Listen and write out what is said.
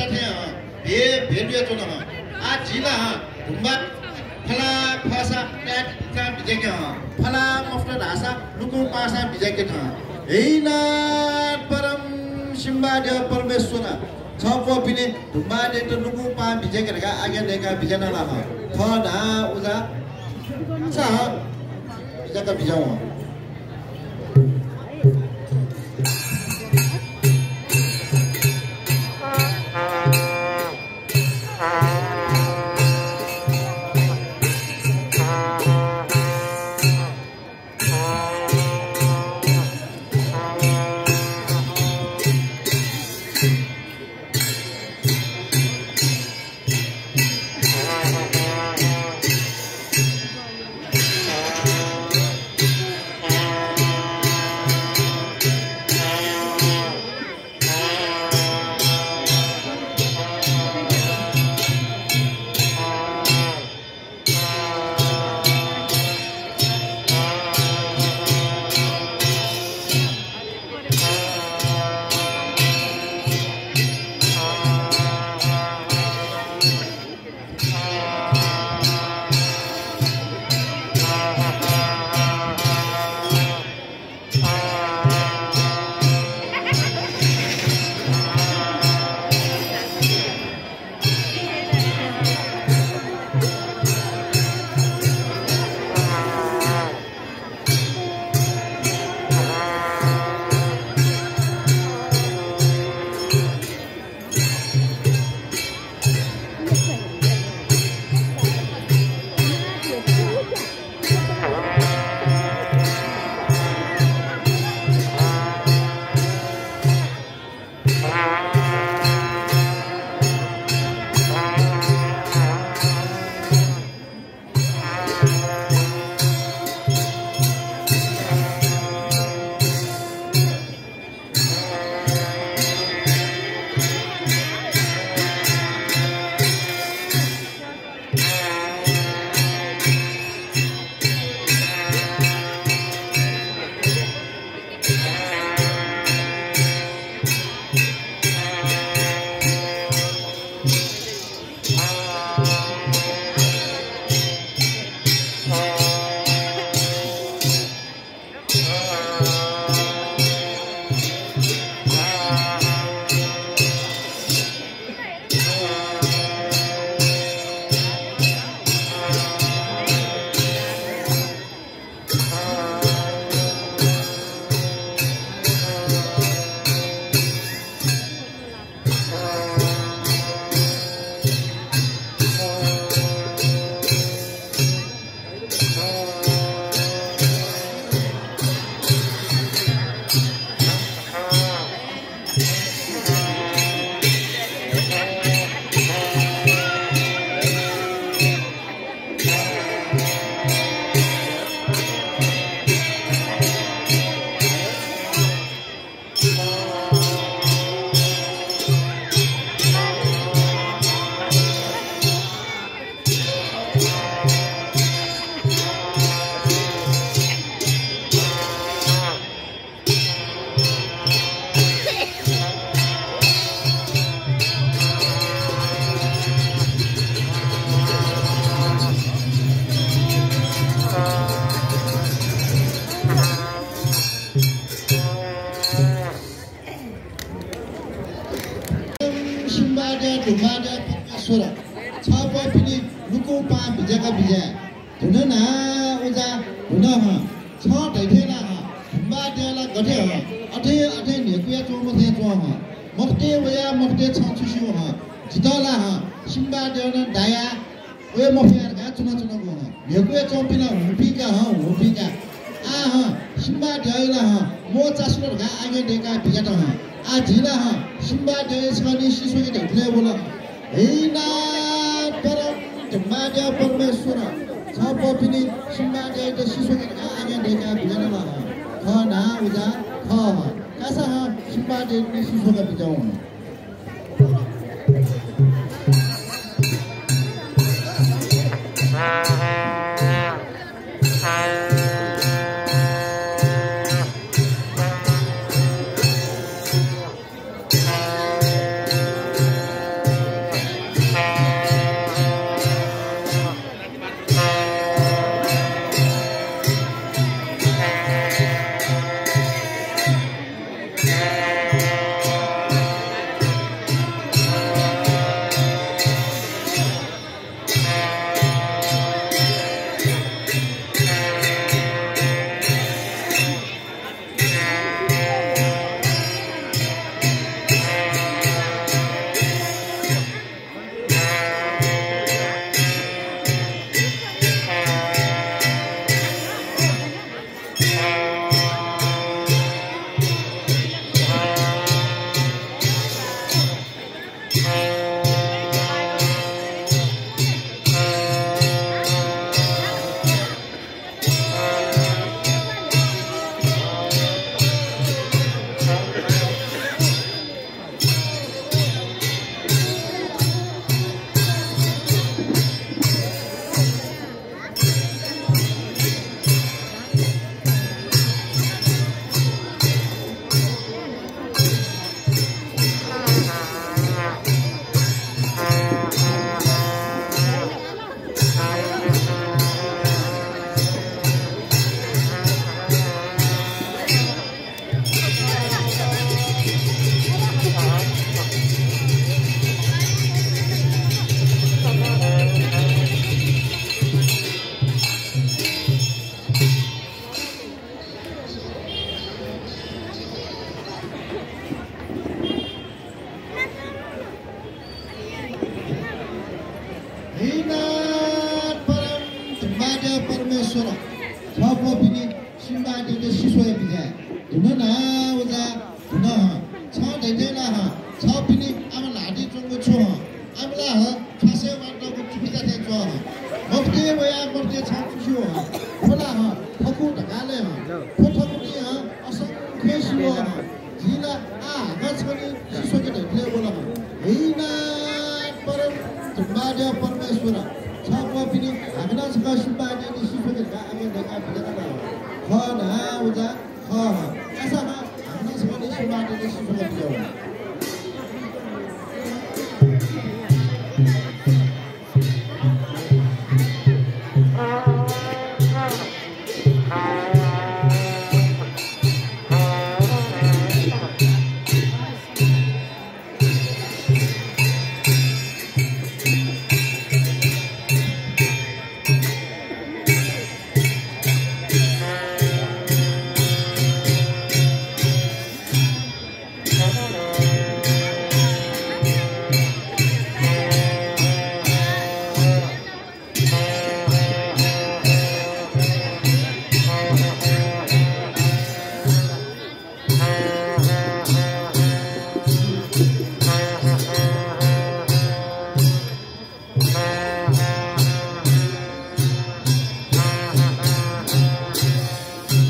चाटे भे भेडुया चोन आ जिला ढुम्बा फला फसा ट्याट का बिजेके फला मफ्ट ढासा लुकु पासा बिजेके थ हेना परम सिम्बाद परमेश्वर छको पिने ढुम्बा दे त लुकु पा बिजेके का आगे देका बिजना ला थ ना उजा सा बिजेका बिजाउ ढुङ्गाले परमेश्वर छ पनि लुको पा भिजेका भिजे धुन न उजा धुन ह छ ह ढुम्बा डेला गठे ह अठे अठे नेकुया चो मथे चो ह मखते वया मखते छ छुसियो ह जितला ह सिम्बा देवन दाया वे मफियार गा चुना चुना गो ह नेकुया चो पिना हुपिका ह हुपिका ha simba dai la ha mo cha su ga anya de ka bi ta ha a ji la ha simba dai sa ni shi su ga le bola ei na param jma ja parmeshwara sa po pini simba dai de shi su ga anya de ka bi ta ha ka na u ja ka ha, ka sa ha simba dai ni shi su ga bi ta ha 说了，超过比你，新八点的系数的比赛，你能拿我在？में ढका ढका ख न हो जा ख ऐसा ना हमने इसमें नहीं सुना तो नहीं सुना